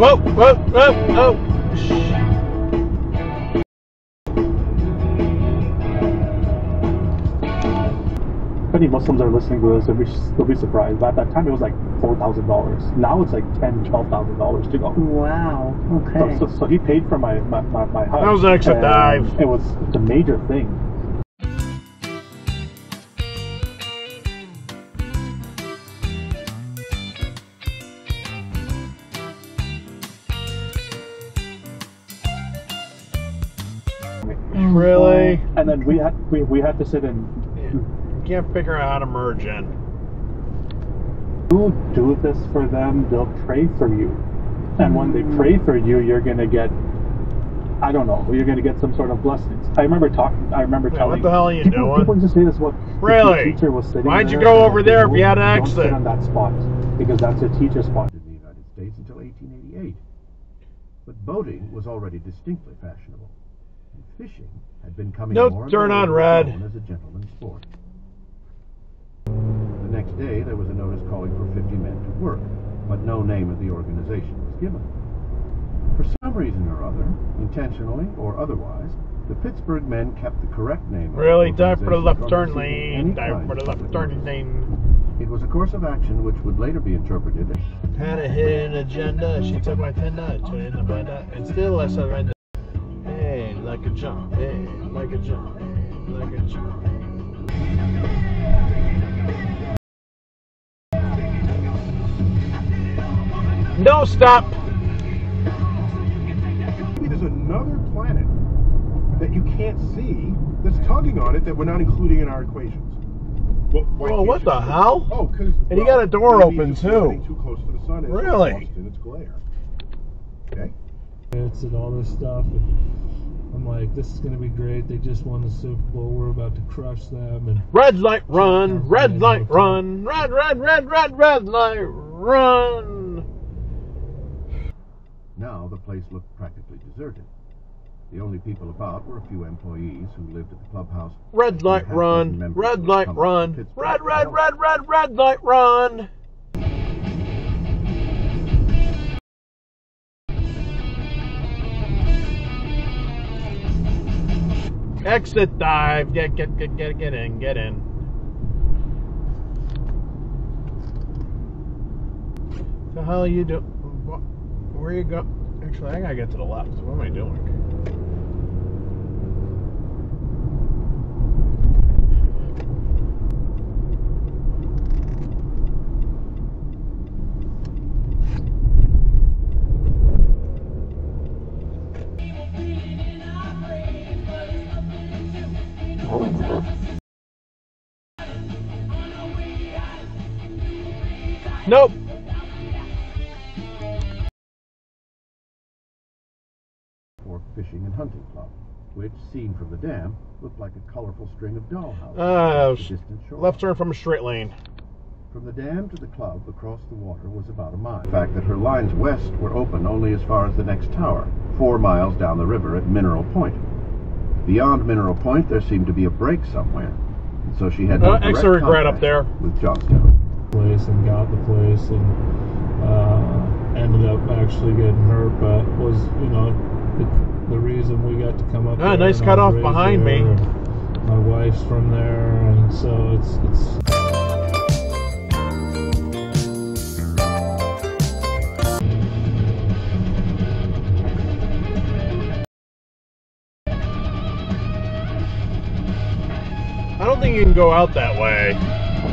whoa, whoa, whoa, whoa. If any Muslims are listening to this, they'll be, they'll be surprised. But at that time, it was like four thousand dollars. Now it's like ten, twelve thousand dollars to go. Wow. Okay. So, so, so he paid for my my, my, my hut. That was an extra and dive. It was the major thing. Mm-hmm. Really? Mm-hmm. And then we had we, we had to sit in. You can't figure out how to merge in. you do this for them, they'll pray for you. And when they pray mm-hmm. for you, you're gonna get I don't know, you're gonna get some sort of blessings. I remember talking I remember Yeah, telling what the hell are you people, doing? People just say this what Really? the teacher was sitting Why'd you go over there if you had an Don't sit on that spot because that's a teacher spot. in the United States until 1888. But boating was already distinctly fashionable. And fishing had been coming Nope, more turn on red. as a gentleman's sport. The next day, there was a notice calling for 50 men to work, but no name of the organization was given. For some reason or other, intentionally or otherwise, the Pittsburgh men kept the correct name. of the Really? Dive for the left turn lane. any Dive kind for the left public turn lane. It was a course of action which would later be interpreted as Had a hidden agenda. She took my tender, turned the blender, and still I surrender. Hey, like a jump. Hey, like a jump. Hey, like a jump. No stop. Maybe there's another planet that you can't see that's tugging on it that we're not including in our equations. Well, Whoa, what the hell? Oh, because And you got a door open, too. Too close to the sun. and it's Really? lost in its glare. Okay. It's and all this stuff. And I'm like, this is gonna be great. They just won the Super Bowl. We're about to crush them. And Red light run. Red light run. Red, red, red, red, red light run. Now the place looked practically deserted. The only people about were a few employees who lived at the clubhouse. Red light run. Red light come up to run. Pittsburgh Red, red, red, red, red light run. Exit dive. Get, get, get, get, get in, get in. The hell are you doing? Where you go? Actually, I gotta get to the left. What am I doing? Nope. Fork Fishing and Hunting Club, which, seen from the dam, looked like a colorful string of dollhouses. Uh, distant shore. Left turn from a straight lane. From the dam to the club across the water was about a mile. The fact that her lines west were open only as far as the next tower, four miles down the river at Mineral Point. Beyond Mineral Point, there seemed to be a break somewhere, and so she had no Uh, direct regret up there. with Johnstown. Place and got the place and uh, ended up actually getting hurt, but was you know it, the reason we got to come up. Ah, nice cut off behind me. there, My wife's from there, and so it's it's. I don't think you can go out that way.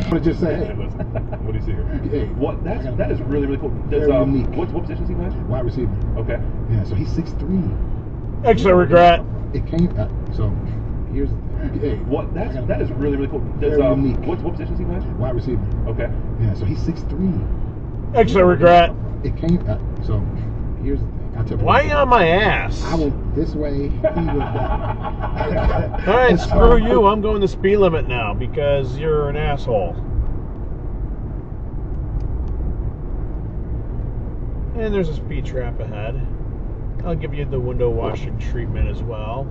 What did you say? What do you see here? Hey, What? That's that is really really cool. Does, Very um, unique. what what position is he playing? wide receiver. Okay. Yeah, so he's six three. Extra regret. It came. Uh, so here's the thing. Hey, What? That's that is really really cool. Does, Very um, unique. what what position is he playing? wide receiver. Okay. Yeah, so he's six three. Extra regret. It came. Uh, so here's the thing. I tell Why are you on my ass? I went this way. He went that. All right, screw you. I'm going the speed limit now because you're an asshole. And there's a speed trap ahead. I'll give you the window washing treatment as well.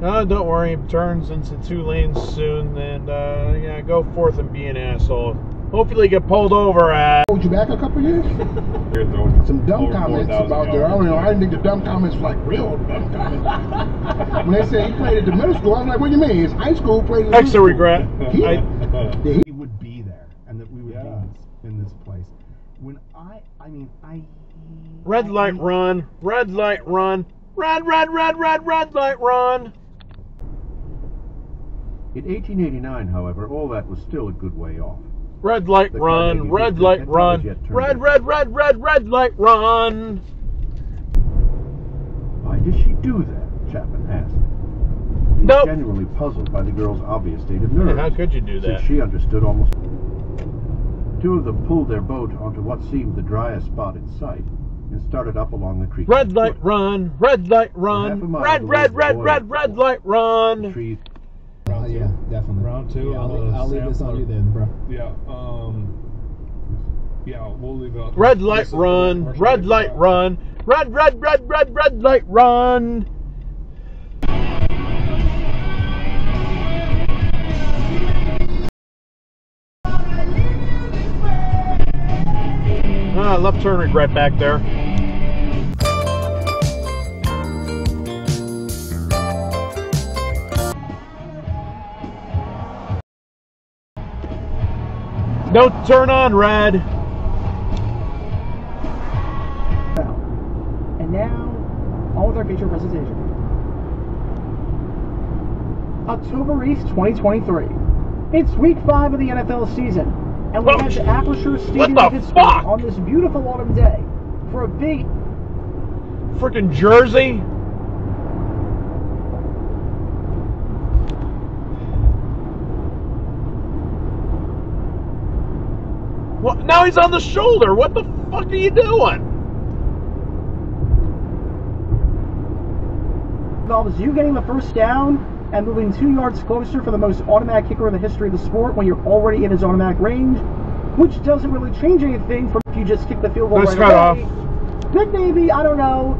No, don't worry. It turns into two lanes soon, and uh, yeah, go forth and be an asshole. Hopefully, get pulled over at. Hold you back a couple years? Some dumb comments about there. I don't know. I didn't think the dumb comments were like real dumb comments. when they say he played at the middle school, I'm like, what do you mean? It's high school. Played at the Extra middle school. regret. He- I, Yeah, he- we would be there and that we would Yeah. be in this, in this place. When I, I mean, I. red I- light, run. Red light, run. Red, red, red, red, red light, run. In 1889, however, all that was still a good way off. Red light, The run. Red light, run. as yet turned Red, red, red, red, red light, run. Why did she do that? Chapman asked. He was Nope. genuinely puzzled by the girl's obvious state of nerves. How could you do that? since that? she understood almost. Two of them pulled their boat onto what seemed the driest spot in sight and started up along the creek. Red light, foot. run. Red light, run. mile Red, red, red, red, red light, run. Trees. Oh, yeah, definitely. Round two Yeah, I'll, I'll leave this on you then, bro. Yeah. Um. Yeah, we'll leave it. Red light, run. Red light, run. Red, red, red, red, red light, run. Left turn regret back there. No turn on red. And now, on with our feature presentation. October East 2023. It's week five of the NFL season, and Oh, at the Acrisure Stadium the Pittsburgh fuck? on this beautiful autumn day for a big Freaking Jersey. What? Now he's on the shoulder. What the fuck are you doing? involves you getting the first down and moving two yards closer for the most automatic kicker in the history of the sport when you're already in his automatic range, which doesn't really change anything from if you just kick the field goal Nice right cut away. off. Good maybe, I don't know.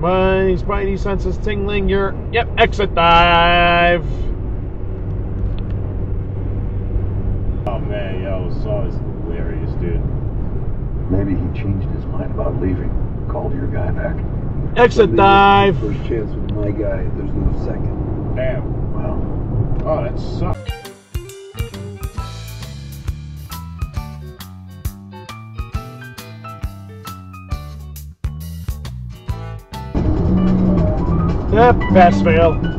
My spidey senses tingling. You're yep. Exit dive. Oh man, yo, Saw is hilarious, dude. Maybe he changed his mind about leaving. Called your guy back. Exit dive. First chance with my guy. There's no second. Damn. Wow. Oh, that sucks. Yep. Pass fail. Don't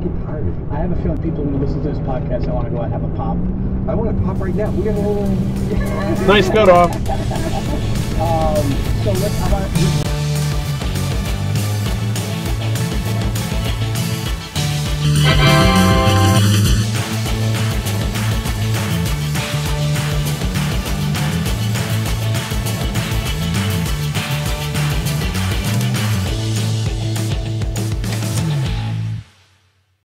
get tired. I have a feeling people when listen to this podcast, I want to go out and have a pop. I want to pop right now. We gotta. Nice cut off. Um, so let's. I want to